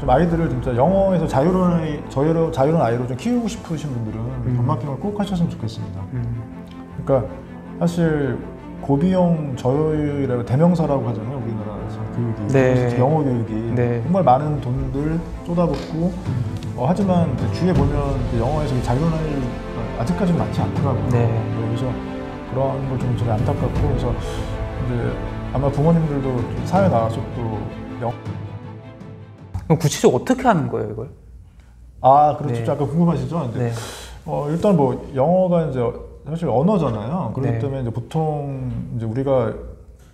좀 아이들을 진짜 영어에서 자유로운 아이, 자유로, 자유로운 아이로 좀 키우고 싶으신 분들은 음. 전마핑을 꼭 하셨으면 좋겠습니다. 음. 그러니까 사실 고비용 저율이라고 대명사라고 하잖아요 우리나라에서 교육이 네. 영어 교육이 네. 정말 많은 돈들 쏟아붓고 어, 하지만 주위에 보면 영어에서 이 자유로운 아이가 아직까지는 많지 않더라고요. 네. 그래서 그런 걸좀 되게 안타깝고 그래서 이제 아마 부모님들도 좀 사회 나와서 또 영... 그럼 구체적으로 어떻게 하는 거예요, 이걸? 아 그렇죠. 네. 아까 궁금하시죠? 네. 어, 일단 뭐 영어가 이제 사실 언어잖아요. 그렇기 네. 때문에 이제 보통 이제 우리가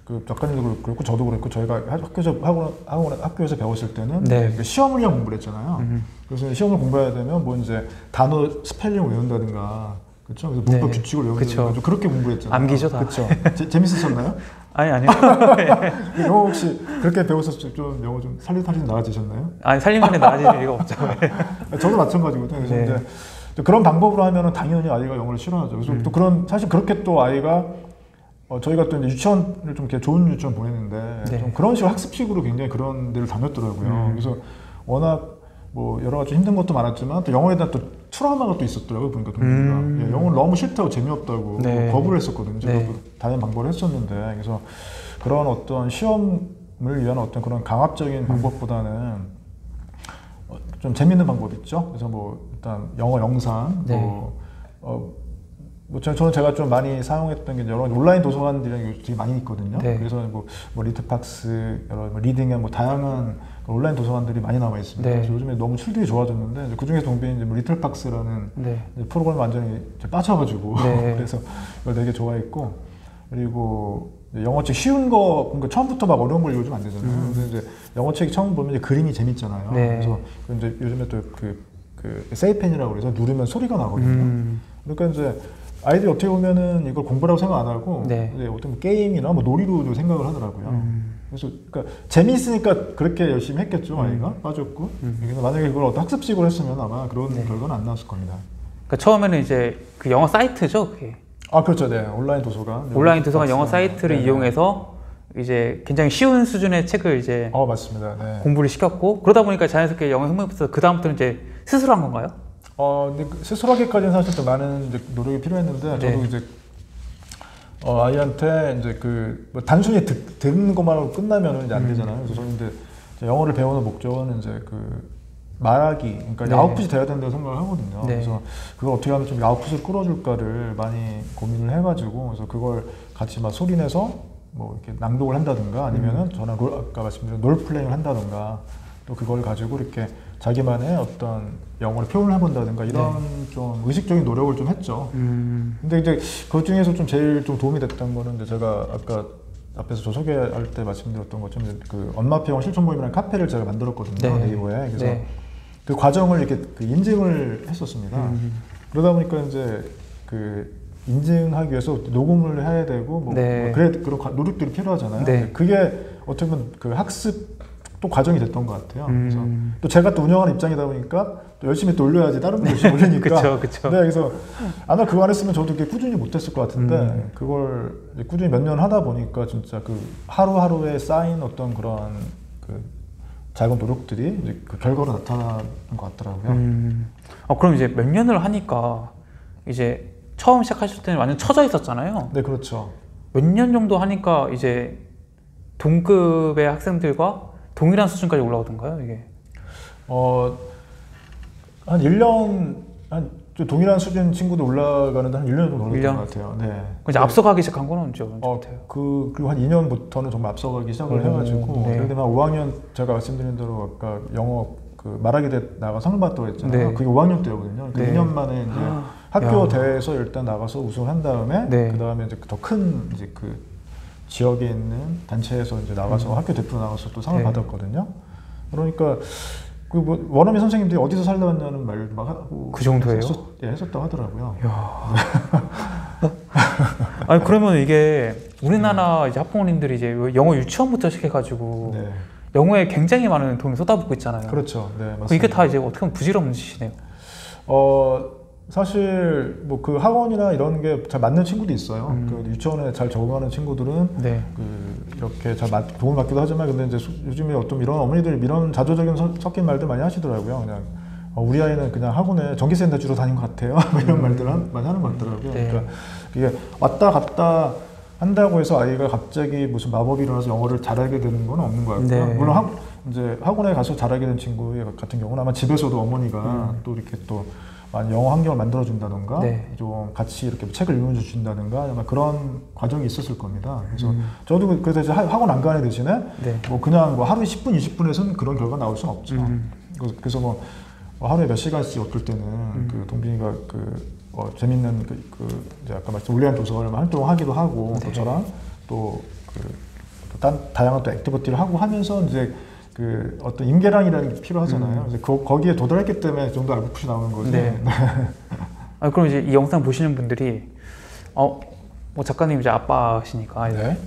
그 작가님도 그렇고 저도 그렇고 저희가 학교에서 학원, 학원 학교에서 배웠을 때는 네. 그 시험을 위한 공부를 했잖아요. 음. 그래서 시험을 공부해야 되면 뭐 이제 단어 스펠링을 외운다든가 그렇죠. 그래서 문법 네. 규칙을. 외운다든가 좀 그렇게 공부했잖아요. 암기죠, 다. 그렇죠. 재밌으셨나요? 아니 아니요. 영어 혹시 그렇게 배워서 좀 영어 좀 살리살리 나아지셨나요? 아니 살림만에 나아질 리가 없죠. 저도 마찬가지거든요. 그래서 네. 이제 또 그런 방법으로 하면은 당연히 아이가 영어를 싫어하죠. 그래서 음. 또 그런 사실 그렇게 또 아이가 어, 저희가 또 이제 유치원을 좀 이렇게 좋은 유치원 보냈는데 네. 좀 그런 식으로 학습식으로 굉장히 그런 데를 다녔더라고요. 음. 그래서 워낙 뭐 여러 가지 힘든 것도 많았지만 또 영어에 대한 또 트라우마가 또 있었더라고요. 보니까 동빈이가 음. 예, 영어를 너무 싫다고 재미없다고 네. 거부를 했었거든요. 제가 네. 그 다른 방법을 했었는데 그래서 그런 어떤 시험을 위한 어떤 그런 강압적인 음. 방법보다는 어, 좀 재밌는 방법 있죠. 그래서 뭐 일단 영어 영상, 네. 뭐, 어, 뭐 저- 저는 제가 좀 많이 사용했던 게 여러 온라인 도서관들이 되게 많이 있거든요. 네. 그래서 뭐, 뭐 리틀팍스, 여러 뭐 reading에 뭐 다양한 온라인 도서관들이 많이 나와 있습니다. 네. 그래서 요즘에 너무 tool들이 좋아졌는데 그 중에 동빈이 이제 뭐 리틀팍스라는 네. 프로그램 완전히 빠져가지고 네. 그래서 그걸 되게 좋아했고 그리고 영어책 쉬운 거 그러니까 처음부터 막 어려운 걸 읽어주면 안 되잖아요. 음. 근데 이제 영어책 처음 보면 이제 그림이 재밌잖아요. 네. 그래서 그 이제 요즘에 또그 그 세이펜이라고 그래서 누르면 소리가 나거든요. 음. 그러니까 이제 아이들이 어떻게 보면은 이걸 공부라고 생각 안 하고 네. 이제 어떤 뭐 게임이나 뭐 놀이로 좀 생각을 하더라고요. 음. 그래서 그러니까 재미있으니까 그렇게 열심히 했겠죠 아이가 빠졌고 음. 그래서 만약에 그걸 어떤 학습식으로 했으면 아마 그런 네. 결과는 안 나왔을 겁니다. 그러니까 처음에는 이제 그 영어 사이트죠, 그게. 아 그렇죠, 네 온라인 도서관 온라인 도서관 영어 네, 사이트를 네. 이용해서 이제 굉장히 쉬운 수준의 책을 이제 어 맞습니다. 네. 공부를 시켰고 그러다 보니까 자연스럽게 영어 흥미없어서 그 다음부터는 이제 스스로 한 건가요? 어 근데 그 스스로 하기까지는 사실 좀 많은 노력이 필요했는데 저도 네. 이제 어, 아이한테 이제 그 뭐 단순히 듣, 듣는 것만으로 끝나면은 이제 안 음. 되잖아요. 그래서 저는 이제 영어를 배우는 목적은 이제 그 말하기, 그러니까 네. 아웃풋이 돼야 된다고 생각을 하거든요. 네. 그래서 그걸 어떻게 하면 좀 아웃풋을 끌어줄까를 많이 고민을 해가지고 그래서 그걸 같이 막 소리내서 뭐 이렇게 낭독을 한다든가 아니면은 음. 저는 롤, 아까 말씀드린 롤플레잉을 한다든가 또 그걸 가지고 이렇게 자기만의 어떤 영어를 표현을 해본다든가 이런 좀 의식적인 노력을 좀 했죠. 음. 근데 이제 그 중에서 좀 제일 좀 도움이 됐던 거는 이제 제가 아까 앞에서 저 소개할 때 말씀드렸던 것처럼 그 엄마표 영어 실천 모임이라는 카페를 제가 만들었거든요 네. 네이버에 그래서 네. 그 과정을 이렇게 그 인증을 했었습니다. 음. 그러다 보니까 이제 그 인증하기 위해서 녹음을 해야 되고 뭐, 네. 뭐 그래 그런 과- 노력들이 필요하잖아요. 네. 그게 어떻게 보면 그 학습 또 과정이 됐던 것 같아요. 그래서 음. 또 제가 또 운영하는 입장이다 보니까 또 열심히 또 올려야지 다른 분들 열심히 올리니까 그쵸, 그쵸. 네, 그래서 아마 그거 안 했으면 저도 이렇게 꾸준히 못했을 것 같은데 음. 그걸 꾸준히 몇 년 하다 보니까 진짜 그 하루하루에 쌓인 어떤 그런 그 작은 노력들이 이제 그 결과로 나타나는 것 같더라고요. 음. 어, 그럼 이제 몇 년을 하니까 이제 처음 시작하실 때는 완전 처져 있었잖아요. 네, 그렇죠. 몇 년 정도 하니까 이제 동급의 학생들과 동일한 수준까지 올라오던가요, 이게? 어, 한 1년, 한 동일한 수준 친구들 올라가는데 한 1년 정도 걸렸던? 것 같아요. 네. 그 이제 앞서가기 시작한 건 언제 언제 어, 같아요? 그, 그리고 한 2년부터는 정말 앞서가기 시작을 오, 해가지고, 네. 예를 들면 5학년, 제가 말씀드린 대로 아까 영어 그 말하기 대 나가 상 받다고 했잖아요. 네. 그게 5학년 때였거든요. 그 네. 2년 만에 이제 아, 학교 야. 대회에서 일단 나가서 우승을 한 다음에, 네. 그 다음에 이제 더 큰 이제 그 지역에 있는 단체에서 이제 나가서 학교 대표로 나가서 또 상을 음. 네. 받았거든요. 그러니까 그 뭐 원어민 선생님들이 어디서 살다 왔냐는 말을 막 하고 그 정도예요? 했었, 예, 했었다고 하더라고요. 야. 아니 그러면 이게 우리나라 이제 학부모님들이 이제 영어 유치원부터 시작해가지고 네, 영어에 굉장히 많은 돈을 쏟아붓고 있잖아요. 그렇죠. 네, 맞습니다. 그 이게 다 이제 어떻게 보면 부질없는 짓이네요. 어 사실 뭐 그 학원이나 이런 게 잘 맞는 친구도 있어요. 음. 그 유치원에 잘 적응하는 친구들은 네. 그 이렇게 잘 맞, 도움을 받기도 하지만 근데 이제 수- 요즘에 어떤 이런 어머니들 이런 자조적인 서- 섞인 말들 많이 하시더라고요. 그냥 어, 우리 아이는 그냥 학원에 전기센터 주로 다닌 것 같아요. 뭐 이런 음. 말들을 한- 많이 하는 것 같더라고요. 네. 그러니까 이게 왔다 갔다 한다고 해서 아이가 갑자기 무슨 마법이 일어나서 영어를 잘하게 되는 건 없는 것 같고요. 네. 물론 학, 이제 학원에 가서 잘하게 된 친구 같은 경우는 아마 집에서도 어머니가 음. 또 이렇게 또 영어 환경을 만들어 준다던가 네. 좀 같이 이렇게 책을 읽어 주신다든가 아마 그런 과정이 있었을 겁니다. 그래서 음. 저도 그- 그래서 이제 하- 학원 안 가는 대신에 네. 뭐 그냥 뭐 하루에 10분, 20분에서는 그런 결과 나올 수는 없죠. 음. 그래서- 그래서 뭐 하루에 몇 시간씩 어떨 때는 음. 그 동빈이가 그 어, 재밌는 그, 그 이제 아까 말씀 올리안 도서관 활동하기도 하고 네. 또 저랑 또 그 다양한 또 activity를 하고 하면서 이제 그 어떤 임계량이라는 게 필요하잖아요. 음. 그래서 그, 거기에 도달했기 때문에 좀 더 알고풋이 나오는 거지. 네. 아, 그럼 이제 이 영상 보시는 분들이 어, 뭐 작가님 이제 아빠시니까 이제 네.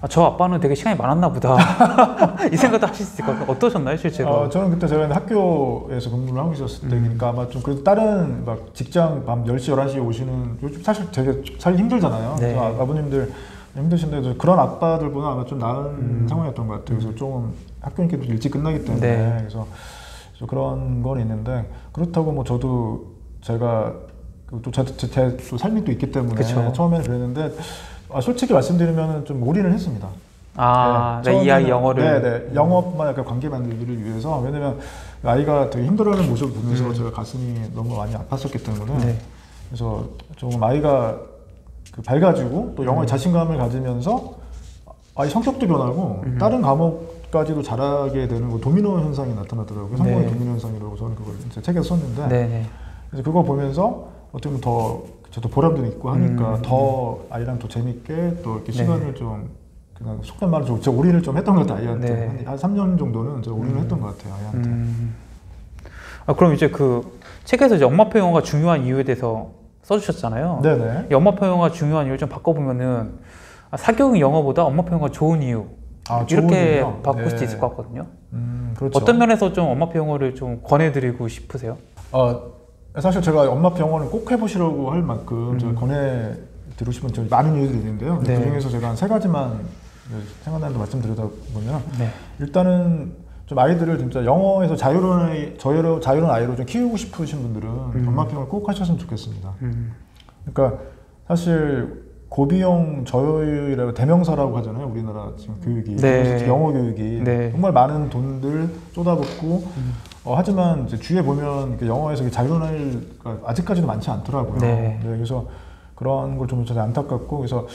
아, 저 아빠는 되게 시간이 많았나 보다 이 생각도 하실 수 있을 것 같아요. 어떠셨나요 실제로? 어, 저는 그때 제가 학교에서 근무를 하고 있었을 음. 때니까 아마 좀 그래도 다른 막 직장 밤 10시, 11시에 오시는 요즘 사실 되게 살기 힘들잖아요. 네. 아, 아버님들 힘드신데 그런 아빠들보다 아마 좀 나은 음. 상황이었던 것 같아요. 그래서 좀 학교니까 좀 일찍 끝나기 때문에 네. 그래서 좀 그런 건 있는데 그렇다고 뭐 저도 제가 또제 또 삶이 또 있기 때문에 그쵸. 처음에는 그랬는데 아, 솔직히 말씀드리면 좀 올인을 했습니다. 아, 네, 이 처음에는- 아이 영어를 네, 네. 영어만 약간 관계 만들기를 위해서 왜냐면 아이가 되게 힘들어하는 모습을 보면서 음. 제가 가슴이 너무 많이 아팠었기 때문에 네. 그래서 조금 아이가 그 밝아지고 또 영어에 음. 자신감을 가지면서 아이 성격도 변하고 음. 다른 과목 까지도 잘하게 되는 뭐 도미노 현상이 나타나더라고요. 성공의 네. 도미노 현상이라고 저는 그걸 이제 책에 썼는데 네, 네. 그래서 그거 보면서 어떻게 보면 더 저도 보람도 있고 하니까 음. 더 아이랑 더 재밌게 또 이렇게 네. 시간을 좀 그냥 속된 말로 좀 제가 올인을 좀 했던 것 같아요 아이한테 네. 한, 한 3년 정도는 제가 올인을 음. 했던 것 같아요 아이한테 음. 아, 그럼 이제 그 책에서 이제 엄마표 영어가 중요한 이유에 대해서 써주셨잖아요. 네네 이 엄마표 영어가 중요한 이유를 좀 바꿔보면은 아, 사교육 영어보다 엄마표 영어가 좋은 이유 아, 이렇게? 바꿀 수 네. 있을 것 같거든요. 음, 그렇죠 어떤 면에서 좀 엄마표 영어를 좀 권해드리고 싶으세요? 어, 사실 제가 엄마 병원을 꼭 해보시라고 할 만큼 음. 권해드리고 싶은 좀 많은 이유들이 있는데요 네. 그 중에서 제가 한 세 가지만 생각나는 데 말씀드리다 보면 네. 일단은 좀 아이들을 진짜 영어에서 자유로운 자유로, 자유로운 아이로 좀 키우고 싶으신 분들은 음. 엄마 병을 꼭 하셨으면 좋겠습니다. 음. 그러니까 사실 고비용 저효율이라고 대명사라고 하잖아요. 우리나라 지금 교육이 네. 영어 교육이 네. 정말 많은 돈들 쏟아붓고 음. 어, 하지만 이제 주위에 보면 그 영어에서 그 자유로운 아이가 아직까지도 많지 않더라고요. 네. 그래서 그런 걸 좀 저는 안타깝고 그래서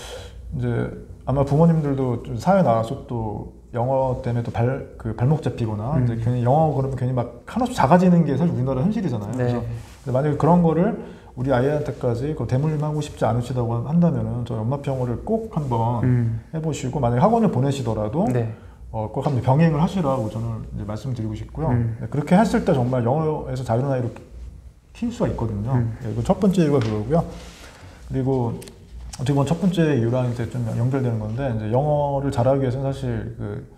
이제 아마 부모님들도 좀 사회 나와서 또 영어 때문에 또 발 그 발목 잡히거나 음. 이제 괜히 영어 그러면 괜히 막 한없이 작아지는 게 사실 우리나라 현실이잖아요. 그래서 네. 근데 만약에 그런 거를 우리 아이한테까지 그 대물림하고 싶지 않으시다고 한다면은 저희 엄마표 영어를 꼭 한번 음. 해보시고 만약에 학원을 보내시더라도 네. 어, 꼭 한번 병행을 하시라고 저는 이제 말씀드리고 싶고요. 음. 네, 그렇게 했을 때 정말 영어에서 자유로운 아이로 키울 수가 있거든요. 음. 네, 이거 첫 번째 이유가 그거고요. 그리고 어떻게 보면 첫 번째 이유랑 이제 좀 연결되는 건데 이제 영어를 잘하기 위해서는 사실 그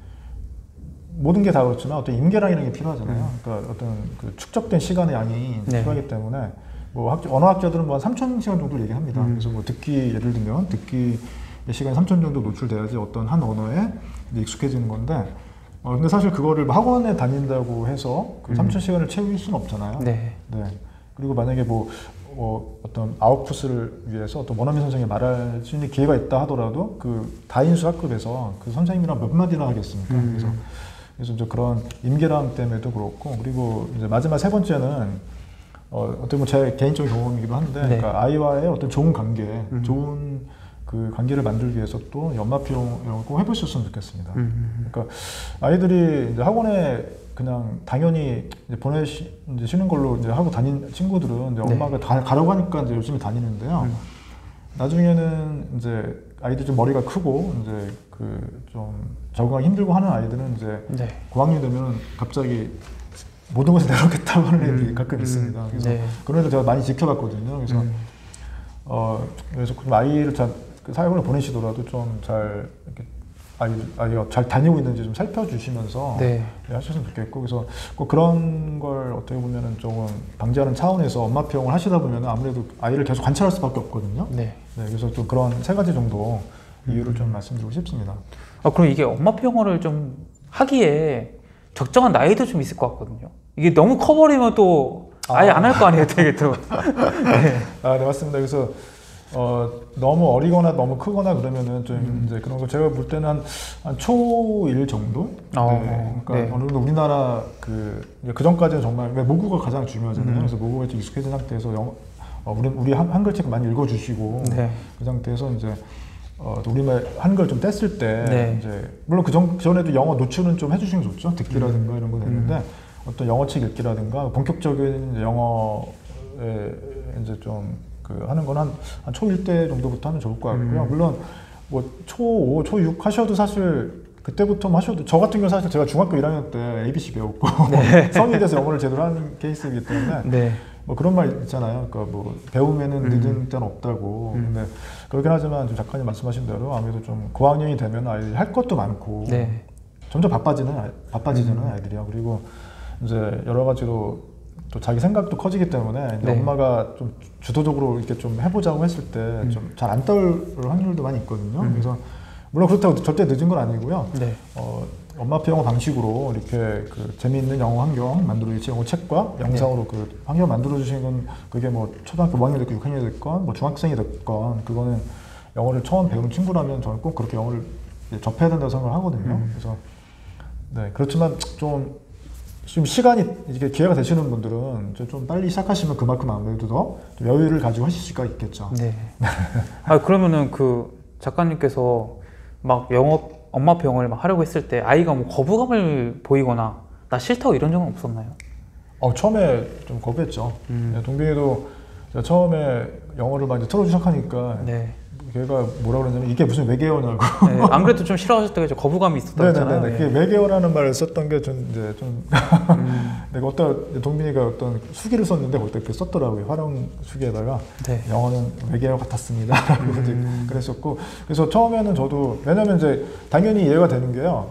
모든 게 다 그렇지만 어떤 임계량이라는 게 필요하잖아요. 그러니까 어떤 그 축적된 시간의 양이 음. 네. 필요하기 때문에 뭐 학, 언어학자들은 뭐 한 3천 시간 정도 얘기합니다. 음. 그래서 뭐 듣기 예를 들면 듣기 시간이 3천 정도 노출돼야지 어떤 한 언어에 익숙해지는 건데 어 근데 사실 그거를 뭐 학원에 다닌다고 해서 그 음. 3천 시간을 채울 수는 없잖아요. 네. 네. 그리고 만약에 뭐 어, 어떤 아웃풋을 위해서 어떤 원어민 선생님이 말할 수 있는 기회가 있다 하더라도 그 다인수 학급에서 그 선생님이랑 몇 마디나 하겠습니까? 음. 그래서 그래서 이제 그런 임계량 때문에도 그렇고 그리고 이제 마지막 세 번째는 어, 어떻게 보면 제 개인적인 경험이기도 한데 네. 그러니까 아이와의 어떤 좋은 관계, 음. 좋은 그 관계를 만들기 위해서 또 연마표 이런 거꼭 해보셨으면 좋겠습니다. 음. 그러니까 아이들이 이제 학원에 그냥 당연히 이제 보내시는 걸로 이제 하고 다닌 친구들은 이제 네. 엄마가 다 가라고 하니까 이제 열심히 다니는데요. 음. 나중에는 이제 아이들 좀 머리가 크고 이제 그 좀 적응하기 힘들고 하는 아이들은 이제 네. 고학년 되면 갑자기 모든 것을 내놓겠다고 하는 애들이 음. 가끔 음. 있습니다. 그래서 네. 그런 애들 제가 많이 지켜봤거든요. 그래서 음. 어 그래서 좀 아이를 잘그 사회를 보내시더라도 좀 잘 이렇게 아이, 아이가 잘 다니고 있는지 좀 살펴주시면서 네. 네, 하셨으면 좋겠고 그래서 꼭 그런 걸 어떻게 보면은 조금 방지하는 차원에서 엄마 평을 하시다 보면 아무래도 아이를 계속 관찰할 수밖에 없거든요. 네. 네, 그래서 좀 그런 세 가지 정도 이유를 좀 말씀드리고 싶습니다. 아, 그럼 이게 엄마표 영어를 좀 하기에 적정한 나이도 좀 있을 것 같거든요. 이게 너무 커버리면 또 아예 안할 거 아니에요, 되게 또. 네. 아, 네 맞습니다. 그래서 어, 너무 어리거나 너무 크거나 그러면은 좀 음. 이제 그런 거 제가 볼 때는 한, 한 초1 정도. 어, 네, 그러니까 네. 어느 정도 우리나라 그, 그 전까지는 정말 왜 모국어가 가장 중요하잖아요. 음. 그래서 모국어에 좀 익숙해진 상태에서 영, 어, 우리 우리 한, 한글책 많이 읽어주시고 네. 그 상태에서 이제 어, 또 우리말 한글 좀 뗐을 때 네. 이제 물론 그 전, 전에도 영어 노출은 좀 해주시면 좋죠 듣기라든가 이런 거 되는데 음. 어떤 영어책 읽기라든가 본격적인 영어에 이제 좀 그 하는 건 한 한 초1 때 정도부터 하면 좋을 것 같고요 음. 물론 뭐 초5, 초6 하셔도 사실 그때부터 뭐 하셔도 저 같은 경우 사실 제가 중학교 1학년 때 ABC 배웠고 성인이 돼서 영어를 제대로 하는 케이스이기 때문에 네. 뭐 그런 말 있잖아요. 그러니까 뭐 배우면은 음. 늦은 때는 없다고. 음. 근데 그렇긴 하지만 좀 작가님 말씀하신 대로 아무래도 좀 고학년이 되면 아이들이 할 것도 많고 네. 점점 바빠지는 아이- 바빠지잖아요 음. 아이들이요. 그리고 이제 여러 가지로 또 자기 생각도 커지기 때문에 네. 엄마가 좀 주도적으로 이렇게 좀 해보자고 했을 때 좀 잘안 떠올 확률도 많이 있거든요. 음. 그래서 물론 그렇다고 절대 늦은 건 아니고요. 네. 어, 엄마표 영어 방식으로 이렇게 그 재미있는 영어 환경 만들어 주신 영어 책과 영상으로 그 환경 만들어 주신 건 그게 뭐 초등학교 5학년이 됐건 6학년이 됐건 뭐 중학생이 됐건 그거는 영어를 처음 배우는 친구라면 저는 꼭 그렇게 영어를 접해야 된다고 생각을 하거든요. 음. 그래서 네 그렇지만 좀 지금 시간이 이게 기회가 되시는 분들은 좀 빨리 시작하시면 그만큼 아무래도 더좀 여유를 가지고 하실 수가 있겠죠. 네. 아 그러면은 그 작가님께서 막 영어 엄마표 영어를 막 하려고 했을 때 아이가 뭐 거부감을 보이거나 나 싫다고 이런 적은 없었나요? 어, 처음에 좀 겁했죠. 음. 네, 동빈이도 처음에 영어를 막 이제 틀어주기 시작하니까 네. 걔가 뭐라 그러냐면 이게 무슨 외계어냐고. 네. 안 그래도 좀 싫어하셨다고. 거부감이 있었다고 했잖아요. 네네네. 그게 외계어라는 말을 썼던 게 좀 이제 좀 음. 내가 어떤 동빈이가 어떤 수기를 썼는데 거기다 이렇게 썼더라고요. 활용 수기에다가 네. 영어는 외계어 같았습니다. 음. 그랬었고 그래서 처음에는 저도 왜냐면 이제 당연히 이해가 되는 게요.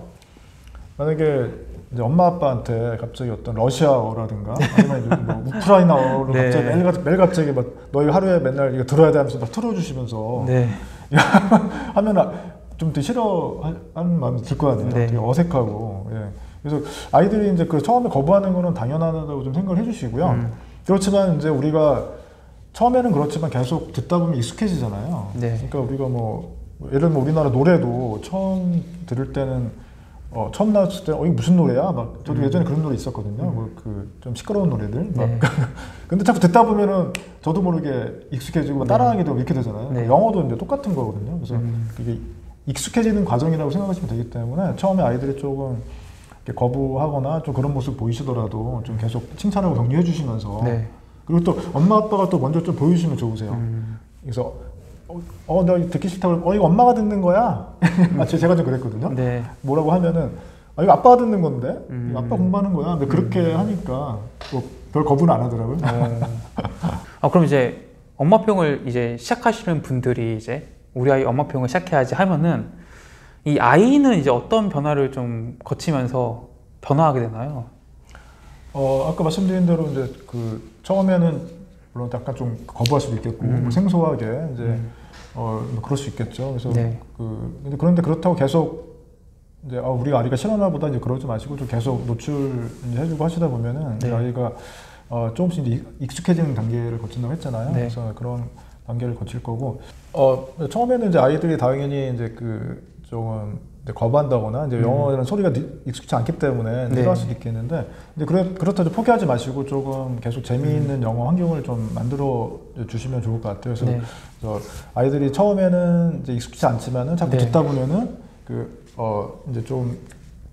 만약에 이제 엄마 아빠한테 갑자기 어떤 러시아어라든가 아니면 뭐 우크라이나어로 네. 갑자기 매일, 갑- 매일 갑자기 막 너희 하루에 맨날 이거 들어야 돼 하면서 막 틀어주시면서 네. 하면 아, 좀 되게 싫어하는 마음이 들 거 아니에요. 네. 되게 어색하고. 예. 그래서 아이들이 이제 그 처음에 거부하는 거는 당연하다고 좀 생각을 해주시고요. 음. 그렇지만 이제 우리가 처음에는 그렇지만 계속 듣다 보면 익숙해지잖아요. 네. 그러니까 우리가 뭐 예를 들면 우리나라 노래도 처음 들을 때는 어, 처음 나왔을 때 어, 이게 무슨 노래야? 막 저도 음. 예전에 그런 노래 있었거든요. 뭐그 좀 시끄러운 노래들. 막 네. 근데 자꾸 듣다 보면은 저도 모르게 익숙해지고 막 네. 따라하게 되고 이렇게 되잖아요. 네. 영어도 이제 똑같은 거거든요. 그래서 음. 그게 익숙해지는 과정이라고 생각하시면 되기 때문에 처음에 아이들이 조금 거부하거나 좀 그런 모습 보이시더라도 좀 계속 칭찬하고 격려해 주시면서 네. 그리고 또 엄마 아빠가 또 먼저 좀 보여주시면 좋으세요. 음. 그래서 어, 어, 나 듣기 싫다고 어, 이거 엄마가 듣는 거야? 아, 제- 제가 좀 그랬거든요. 네. 뭐라고 하면은 아, 이거 아빠가 듣는 건데? 음. 아빠 공부하는 거야. 근데 그렇게 하니까 또별 거부는 안 하더라고요. 어. 아 그럼 이제 엄마평을 이제 시작하시는 분들이 이제 우리 아이 엄마평을 시작해야지 하면은 이 아이는 이제 어떤 변화를 좀 거치면서 변화하게 되나요? 어, 아까 말씀드린 대로 이제 그 처음에는 물론 약간 좀 거부할 수도 있겠고 음. 뭐 생소하게 이제 음. 어, 뭐 그럴 수 있겠죠. 그래서 네. 그 그런데 그렇다고 계속 이제 아, 우리가 아이가 싫어하나 보다 이제 그러지 마시고 좀 계속 노출 이제 해주고 하시다 보면은 네. 아이가 어, 조금씩 이제 익숙해지는 단계를 거친다고 했잖아요. 네. 그래서 그런 단계를 거칠 거고 어, 처음에는 이제 아이들이 당연히 이제 그 조금 이제 거부한다거나 이제 음. 영어라는 소리가 니- 익숙치 않기 때문에 네. 싫어할 수도 있겠는데 근데 그래, 그렇다고 포기하지 마시고 조금 계속 재미있는 영어 환경을 좀 만들어 주시면 좋을 것 같아요. 그래서 네. 그래서 아이들이 처음에는 이제 익숙치 않지만은 자꾸 네. 듣다 보면은 그 어 이제 좀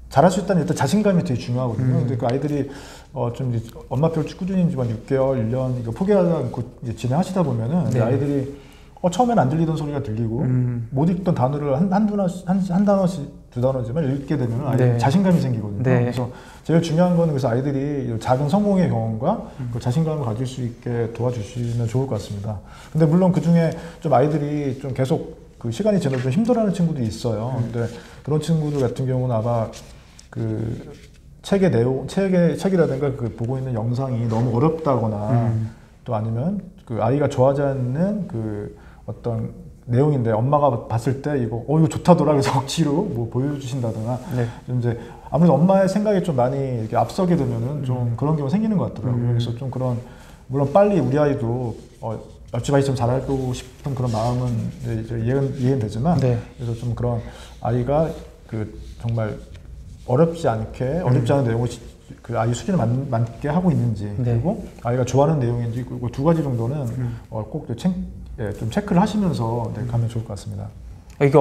잘할 수 있다는 일단 자신감이 되게 중요하거든요. 음. 근데 그 아이들이 어좀 이제 엄마표를 꾸준히 한 6개월, 1년 이거 포기하지 않고 이제 진행하시다 보면은 네. 아이들이 어 처음엔 안 들리던 소리가 들리고 음. 못 읽던 단어를 한, 한, 단어씩, 한, 한 단어씩 두 단어지만 읽게 되면 아이들이 네. 자신감이 생기거든요. 네. 그래서 제일 중요한 거는 그래서 아이들이 이 작은 성공의 경험과 음. 그 자신감을 가질 수 있게 도와주시면 좋을 것 같습니다. 근데 물론 그 중에 좀 아이들이 좀 계속 그 시간이 지나도 좀 힘들어하는 친구들이 있어요. 음. 근데 그런 친구들 같은 경우는 아마 그 책의 내용, 책의 책이라든가 그 보고 있는 영상이 너무 어렵다거나 음. 또 아니면 그 아이가 좋아하지 않는 그 어떤 내용인데 엄마가 봤을 때 이거 어 이거 좋다더라 그래서 억지로 뭐 보여주신다거나 네. 좀 이제 아무래도 엄마의 생각이 좀 많이 이렇게 앞서게 되면은 좀 그런 경우 생기는 것 같더라고요. 음. 그래서 좀 그런 물론 빨리 우리 아이도 어, 옆집 아이처럼 잘하고 싶은 그런 마음은 이제 이해는, 이해는 되지만 네. 그래서 좀 그런 아이가 그 정말 어렵지 않게 어렵지 않은 내용을 시- 그 아이 수준에 맞, 맞게 하고 있는지 네. 그리고 아이가 좋아하는 내용인지 그리고 두 가지 정도는 음. 어, 꼭 체, 예, 좀 체크를 하시면서 네, 가면 좋을 것 같습니다. 이게